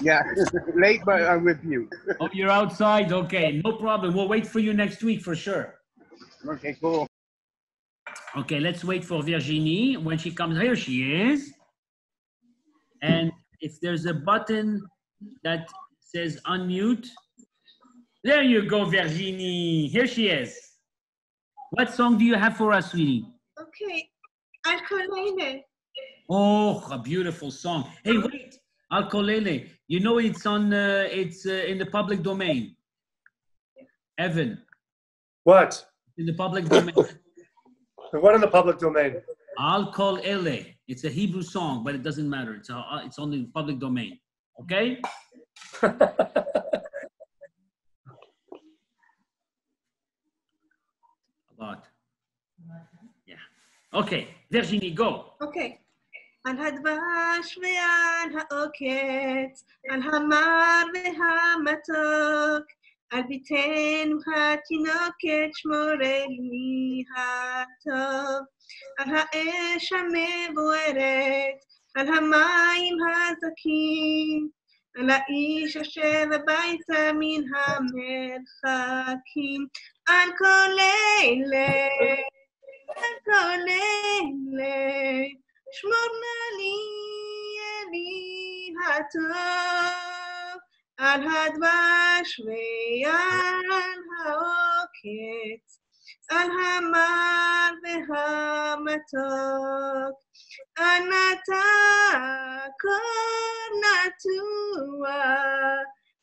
Yeah, late, but I'm with you. Oh, you're outside? Okay, no problem. We'll wait for you next week for sure. Okay, cool. Okay, let's wait for Virginie. When she comes, here she is. And if there's a button that says unmute, there you go, Virginie. Here she is. What song do you have for us, sweetie? Okay. Al Kol Eleh. Oh, a beautiful song. Hey, wait, Al Kol Eleh. You know it's on. Uh, it's uh, in the public domain. Evan, What? in the public domain. What in the public domain? Al Kol Eleh. It's a Hebrew song, but it doesn't matter. It's uh, it's on the public domain. Okay. a lot. Yeah. Okay, Virginie, go. Okay. על הדבש ועל העוקץ, על המר והמתוק, על ביתנו התינוקת שמורני הטוב, על האש המבוערת, על המים הזכים, על האיש השב הביתה מן המרחקים, על כל אלה, על כל אלה. שמור נא לי אלי הטוב, על הדבש ועל העוקץ, על המר והמתוק. ענתה כה נטוע,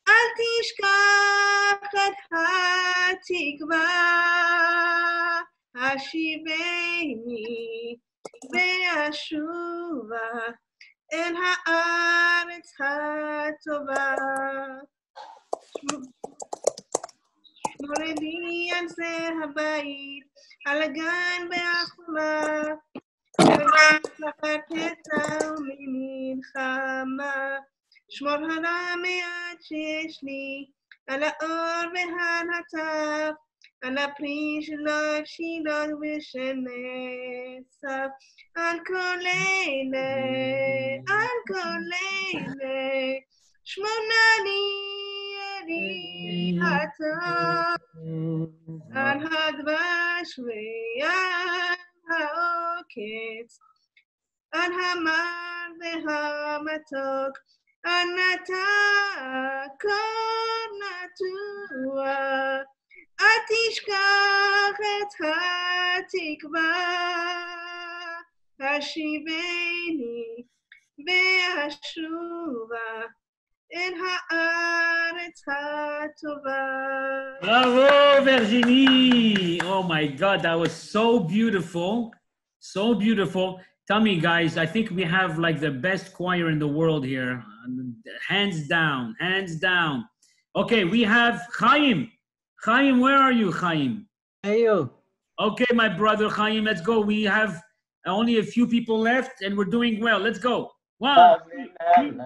אל תשכח את התקווה, השיבני ואשובה אל הארץ הטובה. שמורני על זה הבית, על הגן והחומה, תחת פצע וממלחמה. שמור על המעט שיש לי, על האור ועל and apprend love she love wishness Al Kol Eleh alkolele shmonani yeri hata mm-hmm. al hadvash ve haoketz al hamar ve hamatok anata kor אל תשכח את התקווה, השיבני ואשובה אל הארץ הטובה. Bravo, Virginie! Oh my God, that was so beautiful. So beautiful. Tell me, guys, I think we have like the best choir in the world here. Hands down, hands down. Okay, we have Chaim. Chaim, where are you, Chaim? Hey, you. Okay, my brother Chaim, let's go. We have only a few people left and we're doing well. Let's go. One, two, three.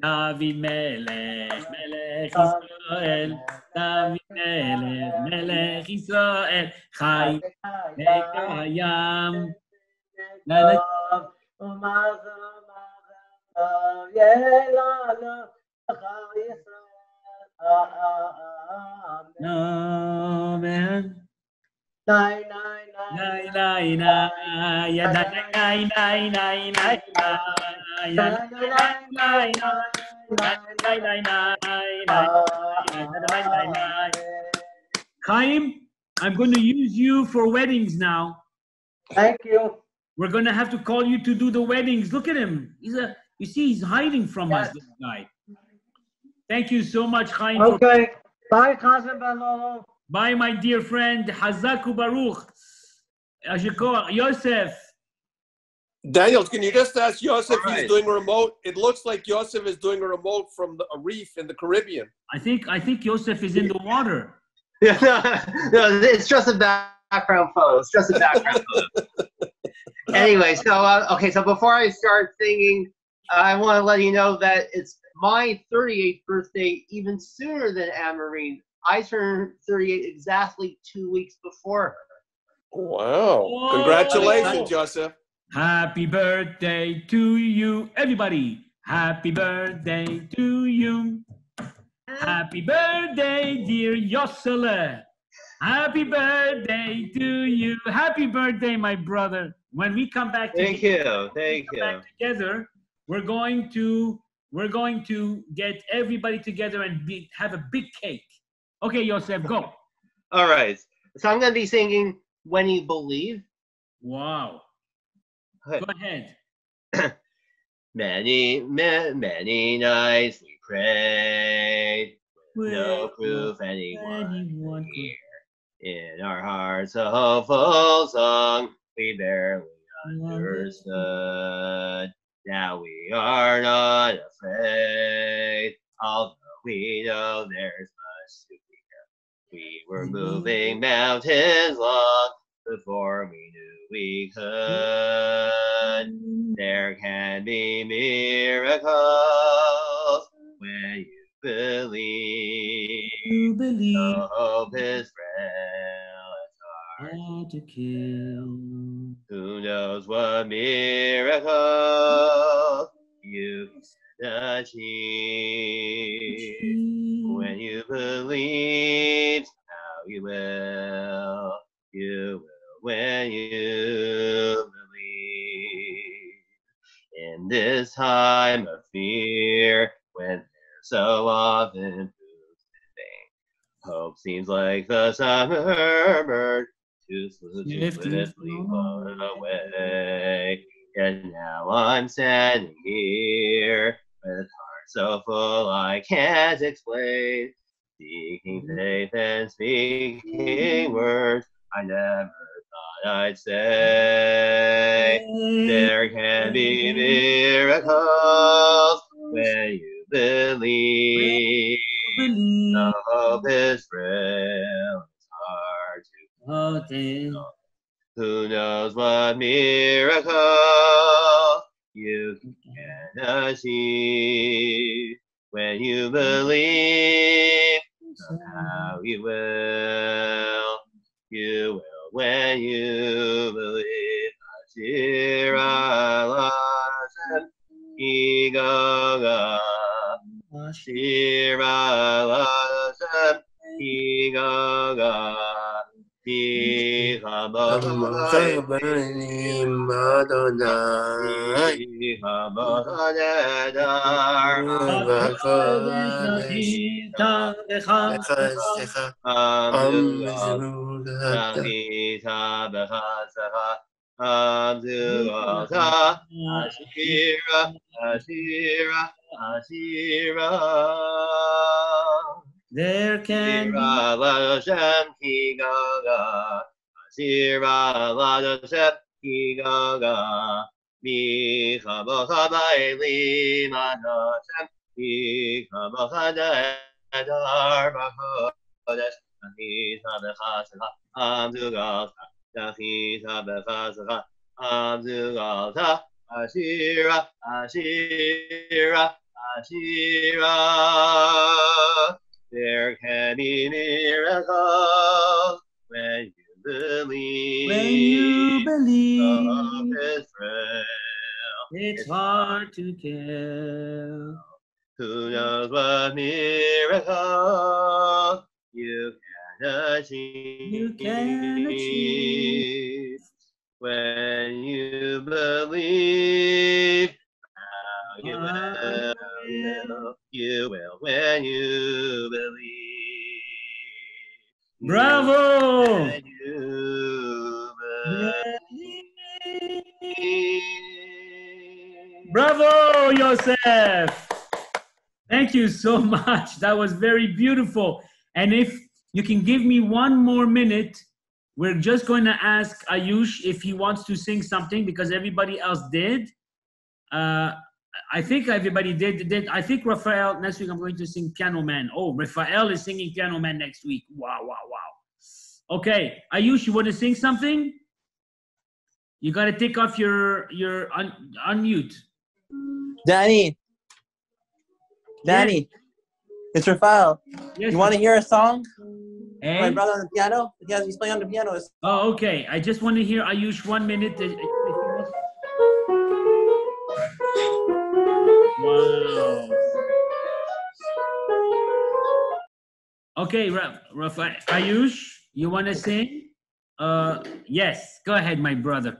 David Melech, Melech Israel, David Melech, Melech Israel, Chai Hayam. Amen. Nine, nine, nine, nine, nine, nine, nine, nine, nine, nine, nine, ya nine, nine, nine, nine, nine, nine, nine, nine, nine. Chaim, I'm going to use you for weddings now. Thank you. We're going to have to call you to do the weddings. Look at him. He's a. You see, he's hiding from us. This guy. Thank you so much, Chaim. Okay. Bye, Cousin Benlolo. Bye, my dear friend. Hazaku Baruch. Ashikor. Yosef. Daniel, can you just ask Yosef if All right. he's doing a remote? It looks like Yosef is doing a remote from the, a reef in the Caribbean. I think I think Yosef is in the water. Yeah, no, no, it's just a background photo. It's just a background photo. anyway, so uh, okay, so before I start singing, I want to let you know that it's my 38th birthday, even sooner than Anne Marie. I turned 38 exactly two weeks before her. Wow. Congratulations, Joseph. Happy birthday to you, everybody. Happy birthday to you. Happy birthday, dear Yosele. Happy birthday to you. Happy birthday, my brother. When we come back Thank together, you, thank you. back together, we're going to we're going to get everybody together and be, have a big cake. Okay, Yosef, go. All right, so I'm going to be singing "When You Believe." Wow. Go ahead. Many, ma- many nights we prayed, with no proof anyone could hear. In our hearts a hopeful song we barely understood. Now we are not afraid, although we know there's much to fear. We were moving mountains long before we knew we could. There can be miracles when you believe. You believe. The hope is as Hard to kill. Who knows what miracle you achieve when you believe? How you will, you will when you believe. In this time of fear. When there's so often. Hope seems like the summer bird too swiftly flown away. And now I'm standing here with heart so full I can't explain. Seeking faith and speaking words I never thought I'd say. There can be miracles when you believe. The hope is frail, it's hard to Who knows what miracle you can achieve when you believe somehow you will you will when you believe Ashira. There can Shira Lashem Ki Gaga. Shira Lashem Ki Gaga. Mi Chabo Chabayli Manashem. Mi Chabo Chadar Bachodesh. Ahi Ahi Sabechasecha. Amzugalta. Ashira, Ashira, Ashira. There can be miracles when you believe. when you believe. Love is frail. It's hard to tell. Who knows what miracle you can achieve? You can achieve. when you believe. How you will, you will when you believe. Bravo! When you believe. Bravo, Yosef! Thank you so much. That was very beautiful. And if you can give me one more minute, we're just going to ask Ayush if he wants to sing something because everybody else did. Uh, I think everybody did. did. I think Raphael, next week I'm going to sing Piano Man. Oh, Raphael is singing Piano Man next week. Wow, wow, wow. Okay, Ayush, you want to sing something? You got to take off your your un, unmute. Danny. Danny. It's Rafael. Yes, you want to hear a song? Eh? My brother on the piano? Yes, he's playing on the piano. Oh, okay. I just want to hear Ayush one minute. Wow. Okay, Ra- Rafa, Ayush, you want to sing? Uh, yes. Go ahead, my brother.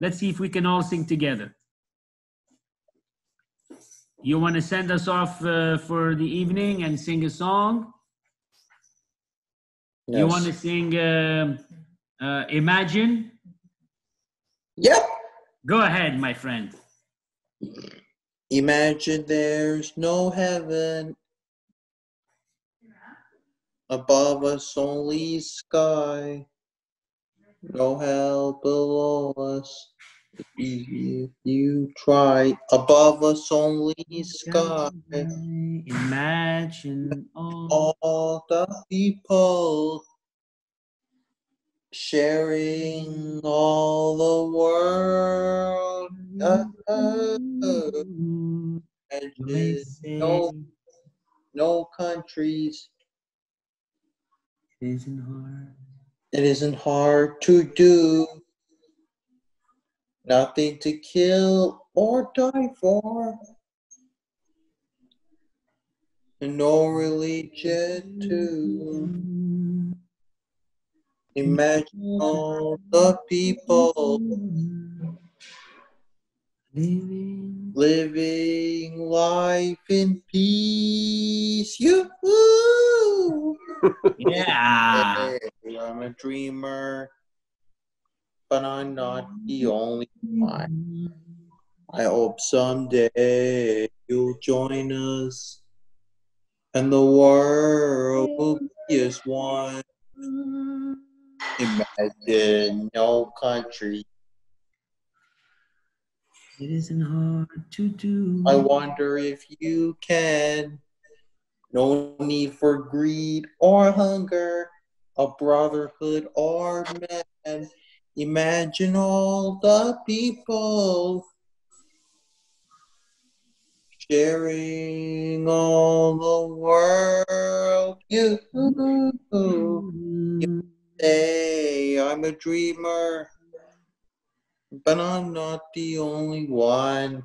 Let's see if we can all sing together. You want to send us off uh, for the evening and sing a song? You want to sing um uh, Imagine? Yep. Go ahead, my friend. Imagine there's no heaven above us, only sky. No hell below us. If you try, above us only sky. Imagine all, All the people sharing all the world. And no, no countries. It isn't hard. It isn't hard to do. Nothing to kill or die for. And no religion too. Imagine all the people Living living life in peace. Yoo-hoo! Yeah. Hey, I'm a dreamer, but I'm not the only one. I hope someday you'll join us and the world will be as one. Imagine no country. It isn't hard to do. I wonder if you can. No need for greed or hunger, a brotherhood or man. Imagine all the people sharing all the world. You, you say I'm a dreamer, but I'm not the only one.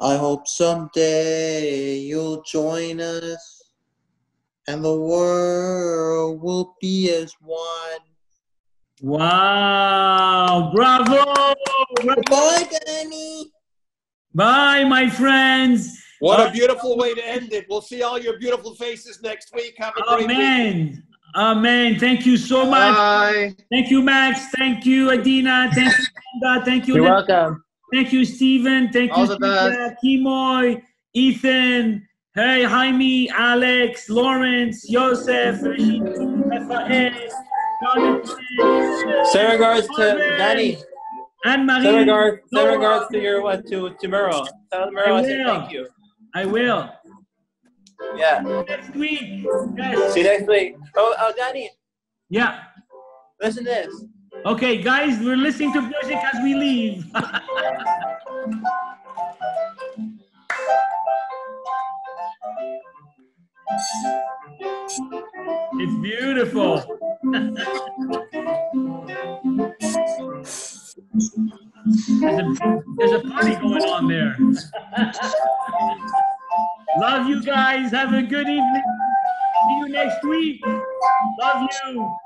I hope someday you'll join us and the world will be as one. Wow! Bravo! Bye, Danny. Bye, my friends. What Uh, a beautiful way to end it. We'll see all your beautiful faces next week. Have a great week. Amen. Amen. Thank you so much. Bye. Thank you, Max. Thank you, Adina. Thank you, Amanda. Thank you. You're Lynn. welcome. Thank you, Stephen. Thank All you, the best. Cynthia, Kimoy, Ethan. Hey, Jaime, Alex, Lawrence, Joseph, Rashid, Rafael, Jonathan, Send regards to Danny. Anne Marie. Send regards, send regards to your what to to Murrow. Tell Murrow I said will. thank you. I will. Yeah. Next week. Yes. See you next week. Oh, oh, Danny, Yeah. listen to this. Okay, guys, we're listening to music as we leave. it's beautiful. there's, a, there's a party going on there. Love you guys. Have a good evening. See you next week. Love you.